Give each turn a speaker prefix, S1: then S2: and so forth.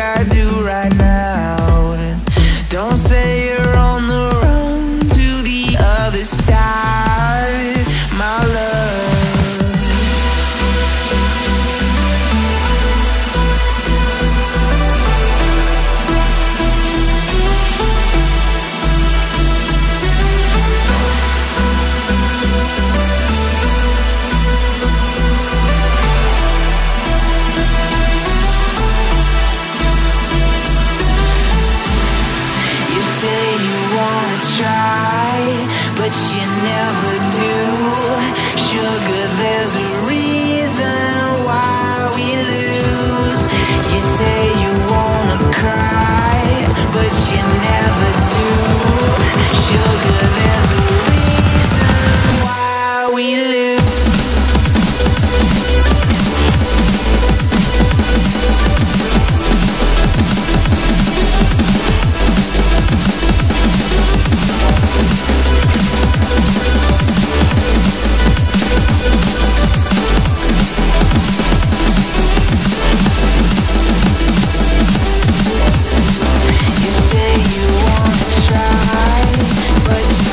S1: Yeah. There's a reason. but